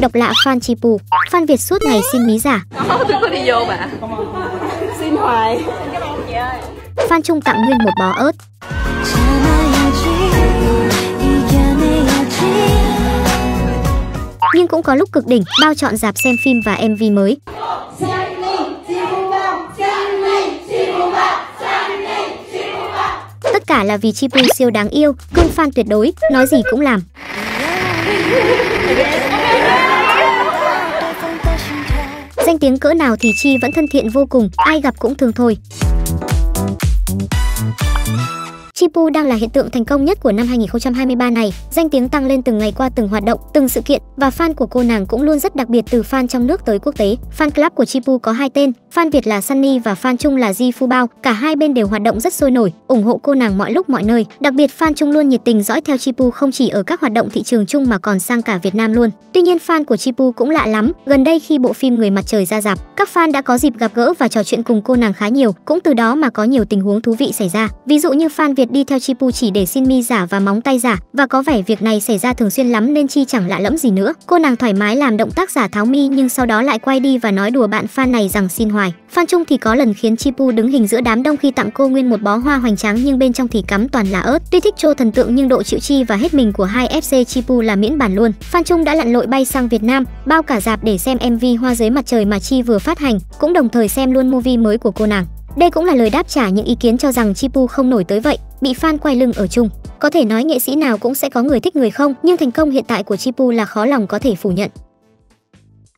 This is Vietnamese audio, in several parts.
Độc lạ fan Chipu, fan Việt suốt ngày xin mí giả. Tôi có đi vô mà. Xin hoài. Fan Trung tặng Nguyên một bó ớt. Nhưng cũng có lúc cực đỉnh, bao chọn dạp xem phim và MV mới. Tất cả là vì Chipu siêu đáng yêu, cưng fan tuyệt đối, nói gì cũng làm. Danh tiếng cỡ nào thì Chi vẫn thân thiện vô cùng, ai gặp cũng thường thôi. Chipu đang là hiện tượng thành công nhất của năm 2023 này. Danh tiếng tăng lên từng ngày qua từng hoạt động, từng sự kiện và fan của cô nàng cũng luôn rất đặc biệt từ fan trong nước tới quốc tế. Fan club của Chipu có hai tên, fan Việt là Sunny và fan Trung là Ji Phu Bao. Cả hai bên đều hoạt động rất sôi nổi, ủng hộ cô nàng mọi lúc mọi nơi. Đặc biệt fan Trung luôn nhiệt tình dõi theo Chipu không chỉ ở các hoạt động thị trường Trung mà còn sang cả Việt Nam luôn. Tuy nhiên fan của Chipu cũng lạ lắm. Gần đây khi bộ phim Người mặt trời ra rạp, các fan đã có dịp gặp gỡ và trò chuyện cùng cô nàng khá nhiều, cũng từ đó mà có nhiều tình huống thú vị xảy ra. Ví dụ như fan Việt đi theo Chipu chỉ để xin mi giả và móng tay giả và có vẻ việc này xảy ra thường xuyên lắm nên Chi chẳng lạ lẫm gì nữa. Cô nàng thoải mái làm động tác giả tháo mi nhưng sau đó lại quay đi và nói đùa bạn fan này rằng xin hoài. Fan Trung thì có lần khiến Chipu đứng hình giữa đám đông khi tặng cô nguyên một bó hoa hoành tráng nhưng bên trong thì cắm toàn là ớt. Tuy thích trô thần tượng nhưng độ chịu chi và hết mình của hai FC Chipu là miễn bản luôn. Fan Trung đã lặn lội bay sang Việt Nam, bao cả dạp để xem MV Hoa dưới mặt trời mà Chi vừa phát hành, cũng đồng thời xem luôn movie mới của cô nàng. Đây cũng là lời đáp trả những ý kiến cho rằng Chipu không nổi tới vậy, bị fan quay lưng ở chung. Có thể nói nghệ sĩ nào cũng sẽ có người thích người không, nhưng thành công hiện tại của Chipu là khó lòng có thể phủ nhận.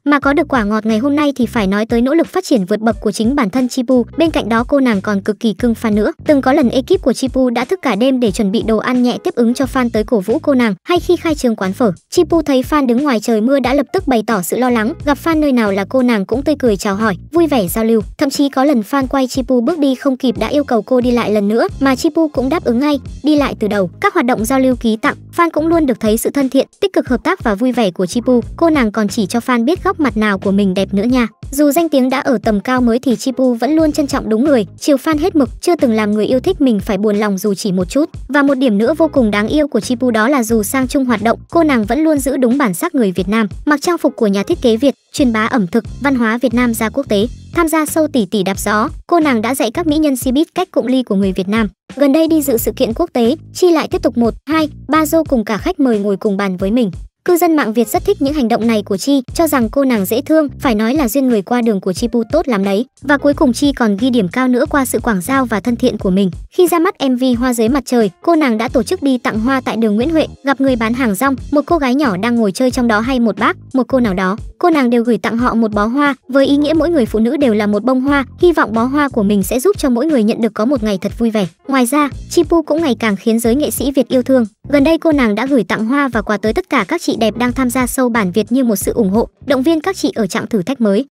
Mà có được quả ngọt ngày hôm nay thì phải nói tới nỗ lực phát triển vượt bậc của chính bản thân Chipu, bên cạnh đó cô nàng còn cực kỳ cưng fan nữa. Từng có lần ekip của Chipu đã thức cả đêm để chuẩn bị đồ ăn nhẹ tiếp ứng cho fan tới cổ vũ cô nàng, hay khi khai trương quán phở. Chipu thấy fan đứng ngoài trời mưa đã lập tức bày tỏ sự lo lắng, gặp fan nơi nào là cô nàng cũng tươi cười chào hỏi, vui vẻ giao lưu. Thậm chí có lần fan quay Chipu bước đi không kịp đã yêu cầu cô đi lại lần nữa, mà Chipu cũng đáp ứng ngay, đi lại từ đầu. Các hoạt động giao lưu ký tặng, fan cũng luôn được thấy sự thân thiện, tích cực hợp tác và vui vẻ của Chipu. Cô nàng còn chỉ cho fan biết góc mặt nào của mình đẹp nữa nha. Dù danh tiếng đã ở tầm cao mới thì Chipu vẫn luôn trân trọng đúng người, chiều fan hết mực, chưa từng làm người yêu thích mình phải buồn lòng dù chỉ một chút. Và một điểm nữa vô cùng đáng yêu của Chipu đó là dù sang chung hoạt động, cô nàng vẫn luôn giữ đúng bản sắc người Việt Nam, mặc trang phục của nhà thiết kế Việt, truyền bá ẩm thực, văn hóa Việt Nam ra quốc tế. Tham gia sâu tỷ tỷ đạp gió, cô nàng đã dạy các mỹ nhân Cbiz cách cụng ly của người Việt Nam. Gần đây đi dự sự kiện quốc tế, Chi lại tiếp tục một, hai, ba dô cùng cả khách mời ngồi cùng bàn với mình. Cư dân mạng Việt rất thích những hành động này của Chi, cho rằng cô nàng dễ thương, phải nói là duyên người qua đường của Chi pu tốt lắm đấy. Và cuối cùng Chi còn ghi điểm cao nữa qua sự quảng giao và thân thiện của mình. Khi ra mắt MV Hoa dưới mặt trời, cô nàng đã tổ chức đi tặng hoa tại đường Nguyễn Huệ, gặp người bán hàng rong, một cô gái nhỏ đang ngồi chơi trong đó hay một bác, một cô nào đó. Cô nàng đều gửi tặng họ một bó hoa, với ý nghĩa mỗi người phụ nữ đều là một bông hoa, hy vọng bó hoa của mình sẽ giúp cho mỗi người nhận được có một ngày thật vui vẻ. Ngoài ra, Chipu cũng ngày càng khiến giới nghệ sĩ Việt yêu thương. Gần đây cô nàng đã gửi tặng hoa và quà tới tất cả các chị đẹp đang tham gia sâu bản Việt như một sự ủng hộ, động viên các chị ở trạng thử thách mới.